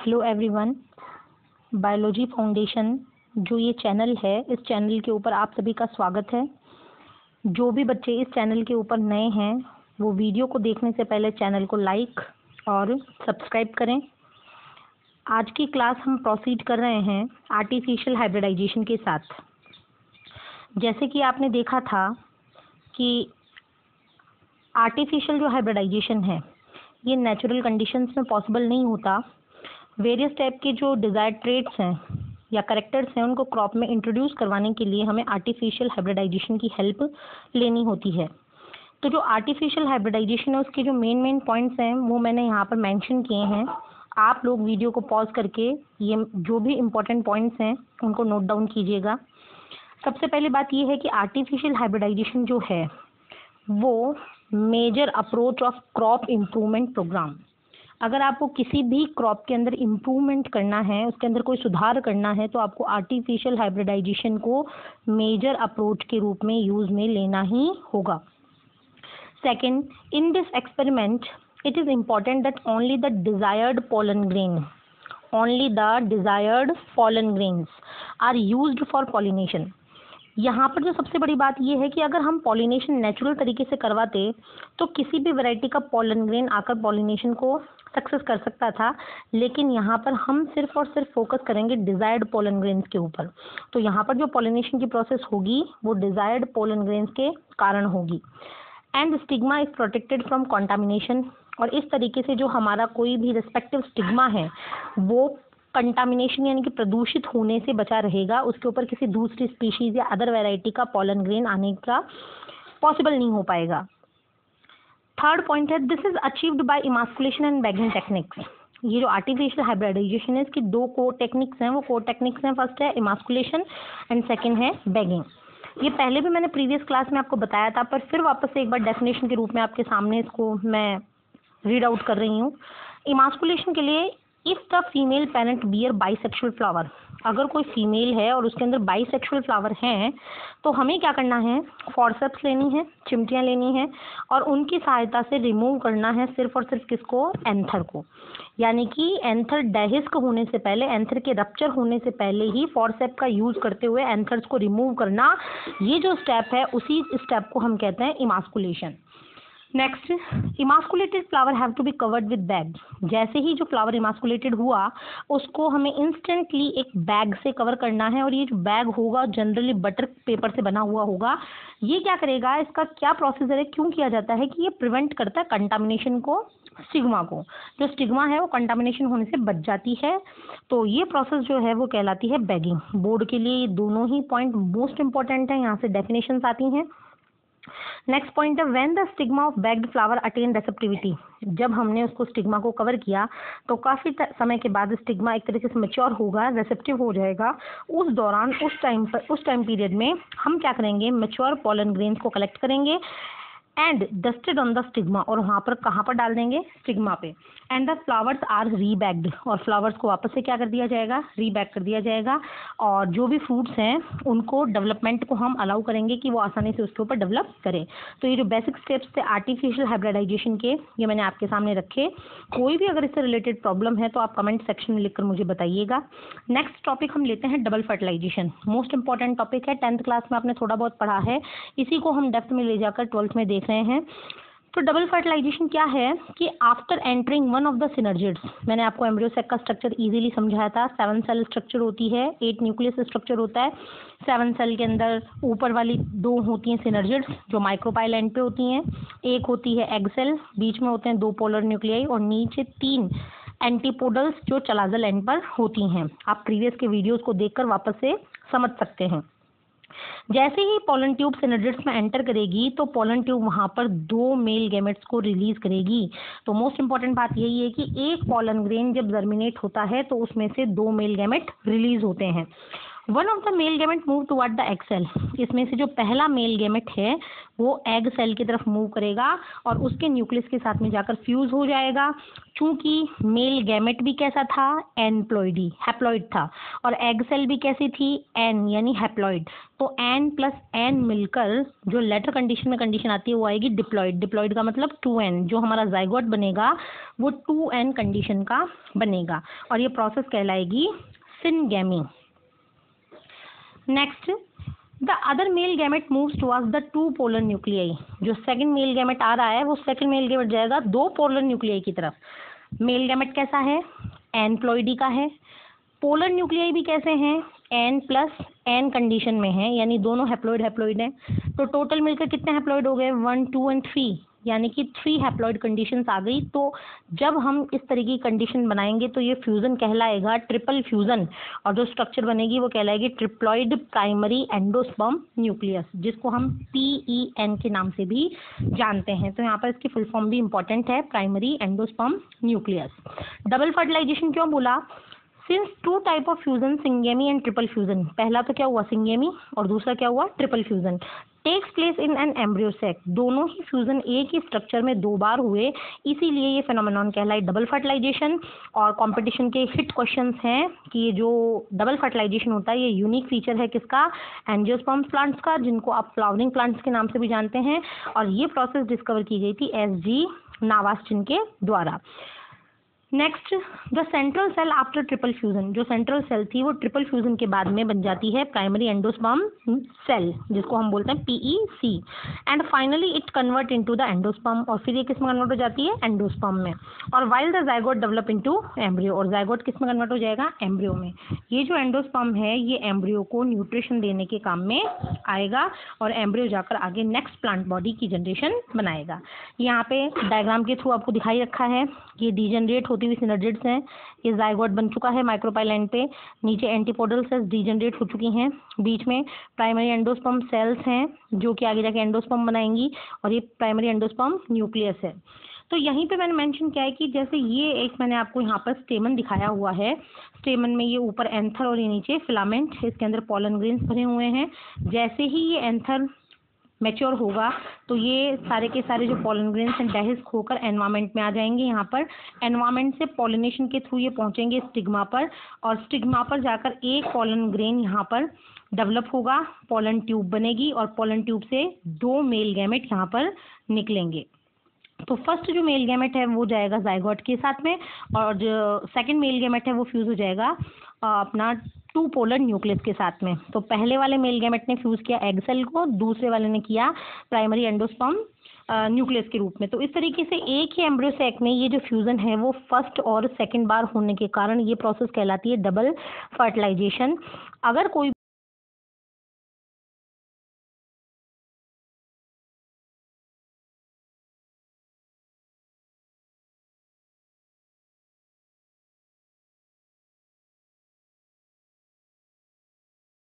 Hello everyone biology foundation जो ये channel है, इस चैनल के ऊपर आप सभी का स्वागत है। जो भी बच्चे इस चैनल के ऊपर नए हैं, वो वीडियो को देखने से पहले चैनल को लाइक और सब्सक्राइब करें। आज की क्लास हम प्रोसीड कर रहे हैं आर्टिफिशियल हाइब्रिडाइजेशन के साथ। जैसे कि आपने देखा था कि आर्टिफिशियल जो हाइब्रिडाइजेशन है, ये नेचुरल कंडीशंस में पॉसिबल नहीं होता। वेरियस टाइप के जो डिज़ायर ट्रेड्स हैं या करेक्टर्स हैं, उनको क्रॉप में इंट्रोड्यूस करवाने के लिए हमें आर्टिफिशियल हाइब्रिडाइजेशन की हेल्प लेनी होती है। तो जो आर्टिफिशियल हाइब्रिडाइजेशन है, उसके जो मेन मेन पॉइंट्स हैं, वो मैंने यहाँ पर मेंशन किए हैं। आप लोग वीडियो को पॉज करके ये जो भी इम्पोर्टेंट पॉइंट्स हैं, उनको नोट डाउन कीजिएगा। सबसे पहली बात ये है कि आर्टिफिशियल हाइब्रिडाइजेशन जो है, वो major approach of crop improvement programme अगर आपको किसी भी क्रॉप के अंदर इम्प्रूवमेंट करना है, उसके अंदर कोई सुधार करना है तो आपको आर्टिफिशियल हाइब्रिडाइजेशन को मेजर अप्रोच के रूप में यूज़ में लेना ही होगा। Second in this experiment it is important that only the desired pollen grain, only the desired pollen grains are used for pollination. यहाँ पर जो सबसे बड़ी बात यह है कि अगर हम पॉलिनेशन नेचुरल तरीके से करवाते तो किसी भी वैरायटी का पॉलन ग्रेन आकर पॉलिनेशन को सक्सेस कर सकता था। लेकिन यहाँ पर हम सिर्फ़ और सिर्फ़ फोकस करेंगे डिज़ायर्ड पोलन ग्रेन्स के ऊपर। तो यहाँ पर जो पॉलिनेशन की प्रोसेस होगी, वो डिज़ायर्ड पोलन ग्रेन्स के कारण होगी। And stigma is protected from contamination और इस तरीके से जो हमारा कोई भी रिस्पेक्टिव स्टिग्मा है, वो कंटामिनेशन यानी कि प्रदूषित होने से बचा रहेगा। उसके ऊपर किसी दूसरी स्पीशीज़ या अदर वेराइटी का पॉलन ग्रेन आने का पॉसिबल नहीं हो पाएगा। थर्ड पॉइंट है this is achieved by emasculation and bagging techniques ये जो आर्टिफिशियल हाइब्रिडाइजेशन है, इसकी दो कोर टेक्निक्स हैं। वो कोर टेक्निक्स हैं फ़र्स्ट है इमास्कुलेशन एंड सेकेंड है बैगिंग ये पहले भी मैंने प्रीवियस क्लास में आपको बताया था, पर फिर वापस से एक बार डेफिनेशन के रूप में आपके सामने इसको मैं रीड आउट कर रही हूँ। इमास्कुलेशन के लिए if the female parent bear bisexual flower? अगर कोई फीमेल है और उसके अंदर बाईसेक्सुअल फ्लावर हैं तो हमें क्या करना है? फॉरसेप्स लेनी है, चिमटियाँ लेनी है और उनकी सहायता से रिमूव करना है सिर्फ़ और सिर्फ़ किसको? एंथर को। यानी कि एंथर डेहिस्क होने से पहले एंथर के रप्चर होने से पहले ही फॉरसेप का यूज़ करते हुए एंथर्स को रिमूव करना, ये जो स्टेप है, उसी स्टेप को हम कहते हैं emasculation next emasculated flower have to be covered with bag जैसे ही जो फ्लावर इमास्कुलेटेड हुआ, उसको हमें इंस्टेंटली एक बैग से कवर करना है और ये जो बैग होगा जनरली बटर पेपर से बना हुआ होगा, ये क्या करेगा? इसका क्या प्रोसीजर है? क्यों किया जाता है कि ये प्रिवेंट करता है कंटामिनेशन को स्टिग्मा को। जो स्टिग्मा है, वो कंटामिनेशन होने से बच जाती है। तो ये प्रोसेस जो है, वो कहलाती है बैगिंग बोर्ड के लिए दोनों ही पॉइंट मोस्ट इंपॉर्टेंट है, यहाँ से डेफिनेशंस आती हैं। नेक्स्ट पॉइंट है when the stigma of bagged flower attain receptivity जब हमने उसको स्टिग्मा को कवर किया तो काफ़ी समय के बाद स्टिग्मा एक तरीके से मेच्योर होगा रेसेप्टिव हो जाएगा। उस दौरान, उस टाइम पर, उस टाइम पीरियड में हम क्या करेंगे? मेच्योर पॉलन ग्रेन्स को कलेक्ट करेंगे। And dusted on the stigma और वहाँ पर कहाँ पर डाल देंगे? स्टिग्मा पे. And the flowers are rebagged और फ्लावर्स को वापस से क्या कर दिया जाएगा? रीबैग कर दिया जाएगा. और जो भी फ्रूट्स हैं, उनको डेवलपमेंट को हम अलाउ करेंगे कि वो आसानी से उसके ऊपर डेवलप करें. तो ये जो बेसिक स्टेप्स थे आर्टिफिशियल हाइब्रिडाइजेशन के, ये मैंने आपके सामने रखे. कोई भी अगर इससे रिलेटेड प्रॉब्लम है तो आप कमेंट सेक्शन में लिखकर मुझे बताइएगा. नेक्स्ट टॉपिक हम लेते हैं double fertilization most important topic है टेंथ क्लास में आपने थोड़ा बहुत पढ़ा है. इसी को हम डेप्थ में ले जाकर ट्वेल्थ में देख रहे हैं। तो डबल फर्टिलाइजेशन क्या है कि after entering one of the synergids मैंने आपको एम्ब्रियोसेक का स्ट्रक्चर इजीली समझाया था। सेवन सेल स्ट्रक्चर होती है एट न्यूक्लियस स्ट्रक्चर होता है। सेवन सेल के अंदर ऊपर वाली दो होती हैं सिनर्जिड्स जो माइक्रोपाइल एंड पे होती हैं। एक होती है एग सेल बीच में होते हैं दो पोलर न्यूक्लियाई और नीचे तीन एंटीपोडल्स जो चलाजल एंड पर होती हैं। आप प्रीवियस के वीडियोस को देखकर वापस से समझ सकते हैं। जैसे ही पोलन ट्यूब सिनेड्रिट्स में एंटर करेगी तो पोलन ट्यूब वहाँ पर दो मेल गेमेट्स को रिलीज़ करेगी। तो मोस्ट इंपॉर्टेंट बात यही है कि एक पोलन ग्रेन जब जर्मिनेट होता है तो उसमें से दो मेल गेमेट रिलीज़ होते हैं। One of the male gamete move toward the egg cell इसमें से जो पहला मेल गेमेट है, वो एग सेल की तरफ़ मूव करेगा और उसके न्यूक्लियस के साथ में जाकर फ्यूज हो जाएगा। चूँकि मेल गैमेट भी कैसा था? एनप्लॉइडी हैप्लॉइड था। और एग सेल भी कैसी थी? एन यानी हैप्लॉइड तो एन प्लस एन मिलकर जो लेटर कंडीशन में कंडीशन आती है, वो आएगी डिप्लॉइड डिप्लॉइड का मतलब टू एन जो हमारा जाइगोट बनेगा, वो टू एन कंडीशन का बनेगा। और ये प्रोसेस कहलाएगी syngamy next the other male gamete moves towards the two polar nuclei जो सेकंड मेल गैमेट आ रहा है, वो सेकंड मेल गैमेट जाएगा दो पोलर न्यूक्लियाई की तरफ़। मेल गैमेट कैसा है? एनप्लॉइडी का है। पोलर न्यूक्लियाई भी कैसे हैं? एन प्लस एन कंडीशन में है, यानी दोनों हैप्लॉइड हैप्लॉइड हैं। तो टोटल मिलकर कितने हैप्लॉइड हो गए? वन टू एंड थ्री यानी कि थ्री हैप्लॉइड कंडीशंस आ गई। तो जब हम इस तरह की कंडीशन बनाएँगे तो ये फ्यूज़न कहलाएगा ट्रिपल फ्यूज़न और जो स्ट्रक्चर बनेगी, वो कहलाएगी ट्रिप्लॉइड प्राइमरी एंडोस्पर्म न्यूक्लियस जिसको हम पी ई एन के नाम से भी जानते हैं। तो यहाँ पर इसकी फुल फॉर्म भी इंपॉर्टेंट है primary endosperm nucleus double fertilization क्यों बोला? Since two type of fusion syngamy and triple fusion पहला तो क्या हुआ? सिंगेमी और दूसरा क्या हुआ? Triple fusion takes place in an embryo sac दोनों ही फ्यूजन एक ही स्ट्रक्चर में दो बार हुए। इसीलिए ये फेनोमेनॉन कहलाए डबल फर्टिलाइजेशन और कंपटीशन के हिट क्वेश्चंस हैं कि ये जो डबल फर्टिलाइजेशन होता है, ये यूनिक फीचर है किसका? एंजियोस्पर्म प्लांट्स का, जिनको आप फ्लावरिंग प्लांट्स के नाम से भी जानते हैं। और ये प्रोसेस डिस्कवर की गई थी एस जी नावास्टिन के द्वारा। Next the central cell after triple fusion जो सेंट्रल सेल थी, वो ट्रिपल फ्यूजन के बाद में बन जाती है प्राइमरी एंडोस्पर्म सेल जिसको हम बोलते हैं P E C and finally it convert into the endosperm और फिर ये किसमें कन्वर्ट हो जाती है? एंडोस्पर्म में. और while the zygote develop into embryo और जाइगोट किसमें कन्वर्ट हो जाएगा? एम्ब्रियो में. ये जो एंडोस्पर्म है, ये एम्ब्रियो को न्यूट्रिशन देने के काम में आएगा, और एम्ब्रियो जाकर आगे नेक्स्ट प्लांट बॉडी की जनरेशन बनाएगा. यहाँ पे डायग्राम के थ्रू आपको दिखाई रखा है ये डिजनरेट होती हुई सिनर्जिड्स हैं। ये जाइगोट बन चुका है माइक्रोपाइलैंड पे। नीचे एंटीपोडल सेल्स डीजनरेट हो चुकी हैं। बीच में प्राइमरी एंडोस्पर्म सेल्स हैं, जो कि आगे जाके एंडोस्पर्म बनाएँगी और ये प्राइमरी एंडोस्पर्म न्यूक्लियस है। तो यहीं पे मैंने मेंशन किया है कि जैसे ये एक मैंने आपको यहाँ पर स्टेमन दिखाया हुआ है। स्टेमन में ये ऊपर एंथर और ये नीचे फिलामेंट इसके अंदर पॉलन ग्रेन्स भरे हुए हैं। जैसे ही ये एंथर मेच्योर होगा तो ये सारे के सारे जो पॉलन ग्रेन्स हैं डेहिस्क होकर एनवायरमेंट में आ जाएँगे यहाँ पर। एनवायरमेंट से पॉलिनेशन के थ्रू ये पहुँचेंगे स्टिग्मा पर और स्टिग्मा पर जाकर एक पॉलन ग्रेन यहाँ पर डेवलप होगा पॉलन ट्यूब बनेगी और पॉलन ट्यूब से दो मेल गैमेट यहाँ पर निकलेंगे। तो फ़र्स्ट जो मेल गैमेट है वो जाएगा जाइगोट के साथ में और जो सेकंड मेल गैमेट है वो फ्यूज हो जाएगा अपना टू पोलर न्यूक्लियस के साथ में। तो पहले वाले मेल गैमेट ने फ्यूज किया एग को, दूसरे वाले ने किया प्राइमरी एंडोस्पर्म न्यूक्लियस के रूप में। तो इस तरीके से एक ही एम्ब्रोसैक में ये जो फ्यूज़न है, वो फ़र्स्ट और सेकंड बार होने के कारण ये प्रोसेस कहलाती है डबल फर्टिलाइजेशन अगर कोई